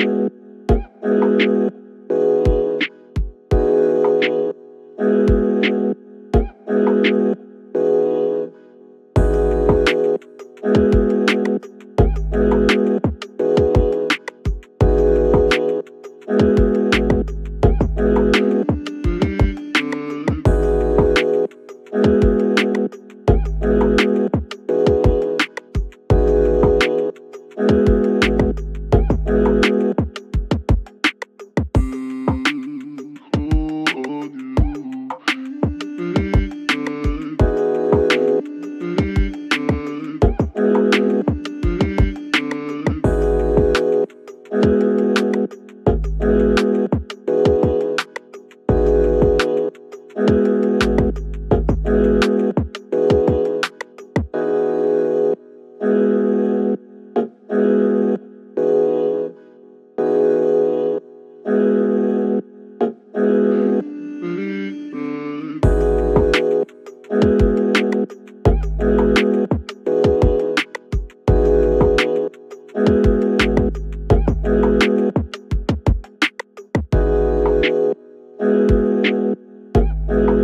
thank you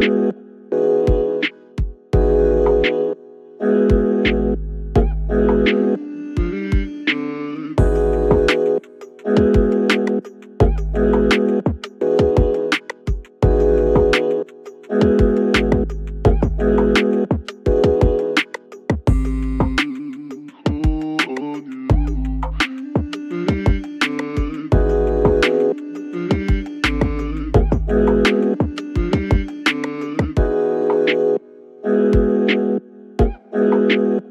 you. you.